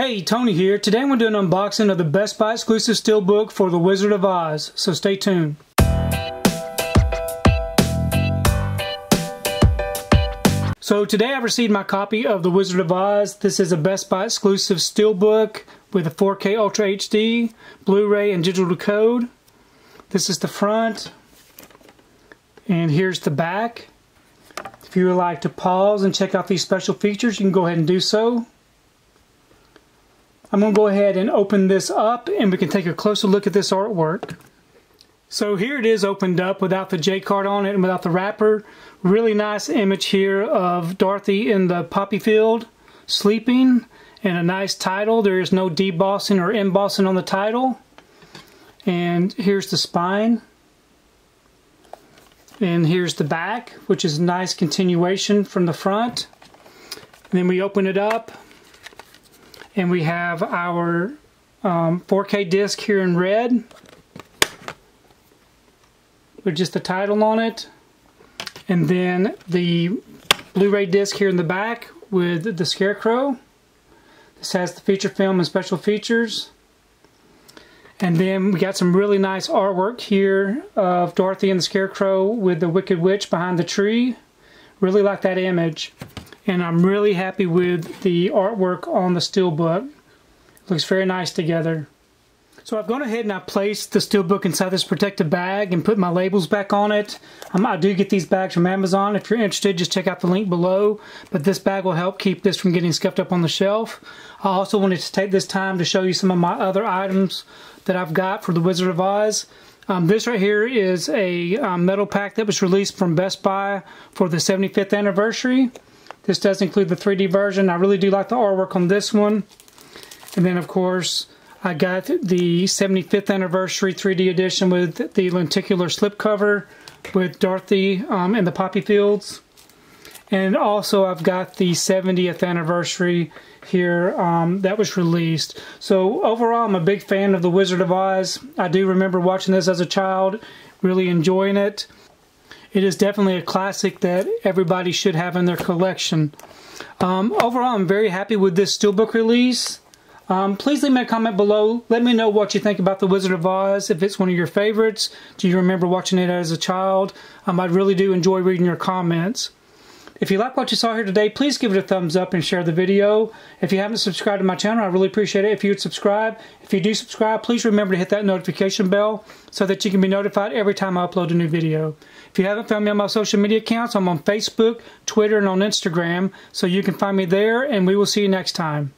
Hey, Tony here. Today I'm going to do an unboxing of the Best Buy exclusive steelbook for The Wizard of Oz, so stay tuned. So today I've received my copy of The Wizard of Oz. This is a Best Buy exclusive steelbook with a 4K Ultra HD, Blu-ray, and digital code. This is the front, and here's the back. If you would like to pause and check out these special features, you can go ahead and do so. I'm going to go ahead and open this up and we can take a closer look at this artwork. So here it is opened up without the J card on it and without the wrapper. Really nice image here of Dorothy in the poppy field sleeping and a nice title. There is no debossing or embossing on the title. And here's the spine. And here's the back, which is a nice continuation from the front. And then we open it up and we have our um, 4K disc here in red with just the title on it. And then the Blu-ray disc here in the back with the Scarecrow. This has the feature film and special features. And then we got some really nice artwork here of Dorothy and the Scarecrow with the Wicked Witch behind the tree. Really like that image and I'm really happy with the artwork on the steelbook. Looks very nice together. So I've gone ahead and I placed the steelbook inside this protective bag and put my labels back on it. Um, I do get these bags from Amazon. If you're interested, just check out the link below. But this bag will help keep this from getting scuffed up on the shelf. I also wanted to take this time to show you some of my other items that I've got for the Wizard of Oz. Um, this right here is a um, MetalPak that was released from Best Buy for the 75th anniversary. This does include the 3D version. I really do like the artwork on this one. And then, of course, I got the 75th anniversary 3D edition with the lenticular slipcover with Dorothy um, and the poppy fields. And also I've got the 70th anniversary here um, that was released. So overall, I'm a big fan of The Wizard of Oz. I do remember watching this as a child, really enjoying it it is definitely a classic that everybody should have in their collection. Um, overall, I'm very happy with this Steelbook release. Um, please leave me a comment below. Let me know what you think about The Wizard of Oz, if it's one of your favorites. Do you remember watching it as a child? Um, I really do enjoy reading your comments. If you like what you saw here today, please give it a thumbs up and share the video. If you haven't subscribed to my channel, I really appreciate it if you would subscribe. If you do subscribe, please remember to hit that notification bell so that you can be notified every time I upload a new video. If you haven't found me on my social media accounts, I'm on Facebook, Twitter, and on Instagram, so you can find me there, and we will see you next time.